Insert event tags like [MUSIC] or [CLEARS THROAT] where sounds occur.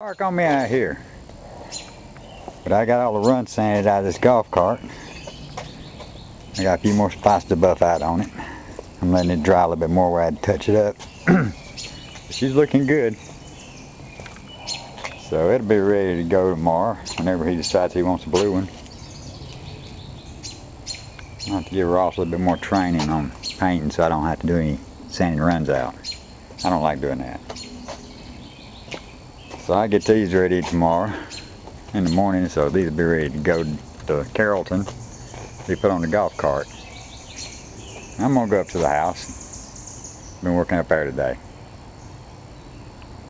Park on me out here. But I got all the runs sanded out of this golf cart. I got a few more spots to buff out on it. I'm letting it dry a little bit more where I'd touch it up. [CLEARS THROAT] She's looking good. So it'll be ready to go tomorrow whenever he decides he wants a blue one. I'll have to give Ross a little bit more training on painting so I don't have to do any sanding runs out. I don't like doing that. So I get these ready tomorrow in the morning so these will be ready to go to Carrollton. Be put on the golf cart. I'm gonna go up to the house. Been working up there today.